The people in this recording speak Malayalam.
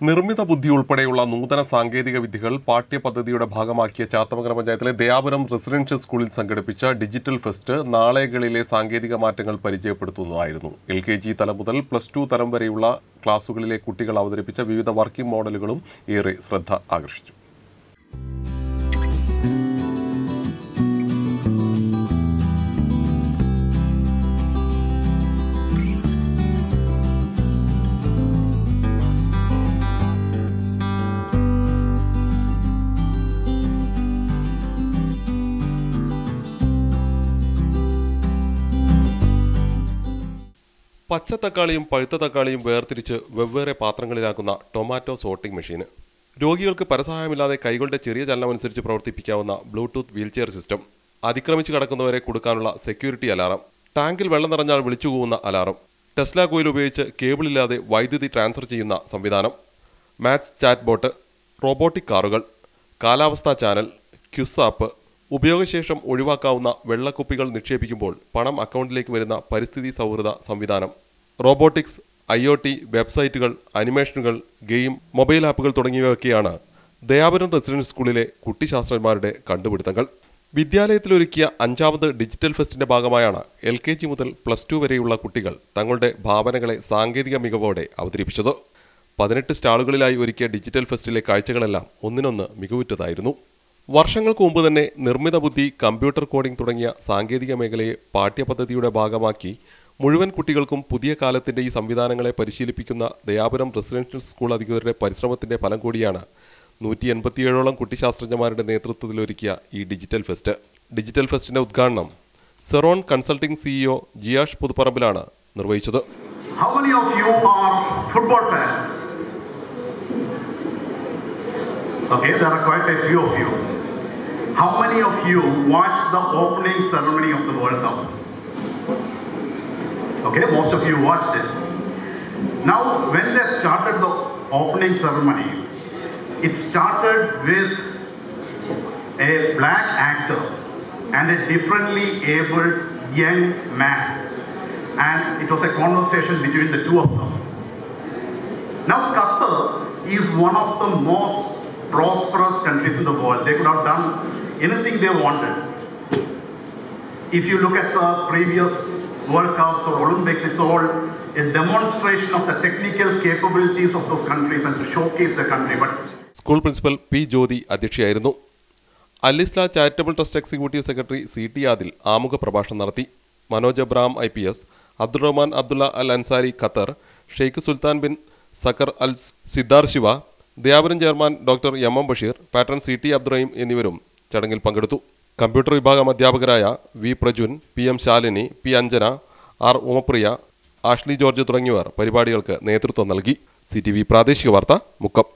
നിർമ്മിത ബുദ്ധി ഉൾപ്പെടെയുള്ള നൂതന സാങ്കേതിക വിദ്യകൾ പാഠ്യപദ്ധതിയുടെ ഭാഗമാക്കിയ ചാത്തമംഗല പഞ്ചായത്തിലെ ദയാപുരം റെസിഡൻഷ്യൽ സ്കൂളിൽ സംഘടിപ്പിച്ച ഡിജിറ്റൽ ഫെസ്റ്റ് നാളെകളിലെ സാങ്കേതിക മാറ്റങ്ങൾ പരിചയപ്പെടുത്തുന്നതായിരുന്നു. എൽ കെ ജി തലം മുതൽ പ്ലസ് ടു തലം വരെയുള്ള ക്ലാസുകളിലെ കുട്ടികൾ അവതരിപ്പിച്ച വിവിധ വർക്കിംഗ് മോഡലുകളും ഏറെ ശ്രദ്ധ ആകർഷിച്ചു. പച്ച തക്കാളിയും പഴുത്ത തക്കാളിയും വേർതിരിച്ച് വെവ്വേറെ പാത്രങ്ങളിലാക്കുന്ന ടൊമാറ്റോ സോർട്ടിംഗ് മെഷീന്. രോഗികൾക്ക് പരസഹായമില്ലാതെ കൈകളുടെ ചെറിയ ചലനം അനുസരിച്ച് പ്രവർത്തിപ്പിക്കാവുന്ന ബ്ലൂടൂത്ത് വീൽചെയർ സിസ്റ്റം അതിക്രമിച്ച് കടക്കുന്നവരെ കൊടുക്കാനുള്ള സെക്യൂരിറ്റി അലാറം ടാങ്കിൽ വെള്ളം നിറഞ്ഞാൽ വിളിച്ചു പോകുന്ന അലാറം ടെസ്ല കോയിൽ ഉപയോഗിച്ച് കേബിളില്ലാതെ വൈദ്യുതി ട്രാൻസ്ഫർ ചെയ്യുന്ന സംവിധാനം മാത്സ് ചാറ്റ് ബോട്ട് റോബോട്ടിക് കാറുകൾ കാലാവസ്ഥാ ചാനൽ ക്യുസ് ആപ്പ് ഉപയോഗശേഷം ഒഴിവാക്കാവുന്ന വെള്ളക്കുപ്പികൾ നിക്ഷേപിക്കുമ്പോൾ പണം അക്കൗണ്ടിലേക്ക് വരുന്ന പരിസ്ഥിതി സൗഹൃദ സംവിധാനം റോബോട്ടിക്സ് ഐ ഒ ടി വെബ്സൈറ്റുകൾ അനിമേഷനുകൾ ഗെയിം മൊബൈൽ ആപ്പുകൾ തുടങ്ങിയവയൊക്കെയാണ് ദയാപുരം റെസിഡൻസ് സ്കൂളിലെ കുട്ടിശാസ്ത്രന്മാരുടെ കണ്ടുപിടുത്തങ്ങൾ. വിദ്യാലയത്തിലൊരുക്കിയ അഞ്ചാമത് ഡിജിറ്റൽ ഫെസ്റ്റിന്റെ ഭാഗമായാണ് എൽ കെ ജി മുതൽ പ്ലസ് ടു വരെയുള്ള കുട്ടികൾ തങ്ങളുടെ ഭാവനകളെ സാങ്കേതിക മികവോടെ അവതരിപ്പിച്ചത്. പതിനെട്ട് സ്റ്റാളുകളിലായി ഒരുക്കിയ ഡിജിറ്റൽ ഫെസ്റ്റിലെ കാഴ്ചകളെല്ലാം ഒന്നിനൊന്ന് മികവുറ്റതായിരുന്നു. വർഷങ്ങൾക്ക് മുമ്പ് തന്നെ നിർമ്മിത ബുദ്ധി കമ്പ്യൂട്ടർ കോഡിംഗ് തുടങ്ങിയ സാങ്കേതിക മേഖലയെ പാഠ്യപദ്ധതിയുടെ ഭാഗമാക്കി മുഴുവൻ കുട്ടികൾക്കും പുതിയ കാലത്തിന്റെ ഈ സംവിധാനങ്ങളെ പരിശീലിപ്പിക്കുന്ന ദയാപുരം റെസിഡൻഷ്യൽ സ്കൂൾ അധികൃതരുടെ പരിശ്രമത്തിന്റെ ഫലം കൂടിയാണ് നൂറ്റി എൺപത്തിയേഴോളം കുട്ടിശാസ്ത്രജ്ഞന്മാരുടെ നേതൃത്വത്തിലൊരുക്കിയ ഈ ഡിജിറ്റൽ ഫെസ്റ്റ് ഡിജിറ്റൽ ഫെസ്റ്റിന്റെ ഉദ്ഘാടനം സെറോൺ കൺസൾട്ടിംഗ് സിഇഒ ജിയാഷ് പുതുപ്പറമ്പിലാണ് നിർവഹിച്ചത് How many of you are football fans? Okay, there are quite a few of you. How many of you watched the opening ceremony of the World Cup? Okay, most of you watched it. Now, when they started the opening ceremony, it started with a black actor and a differently abled young man. And it was a conversation between the two of them. Now, Qatar is one of the most prosperous countries in the world. They could have done anything they wanted. If you look at the previous World Cups or Olympics, it's all a demonstration of the technical capabilities of those countries and to showcase the country. But school principal P Jyothi അധ്യക്ഷയായിരുന്നു അലിസ്ല charitable trust executive secretary C T Adil ആമുഖ പ്രഭാഷണം നടത്തി Manoj Abraham I P S Abdulrahman Abdulla Al Ansari Qatar Sheikh Sultan bin Saqr Al Shiva Dayapuram chairman doctor M M Basheer patron C T Abdurahim എന്നിവരും ചടങ്ങിൽ പങ്കെടുത്തു. കമ്പ്യൂട്ടർ വിഭാഗം അധ്യാപകരായ V Prajun P M Shalini P Anjana R Umapriya Ashley George തുടങ്ങിയവർ പരിപാടികൾക്ക് നേതൃത്വം നൽകി. സി പ്രാദേശിക വാർത്ത മുക്കം.